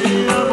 Nigeria.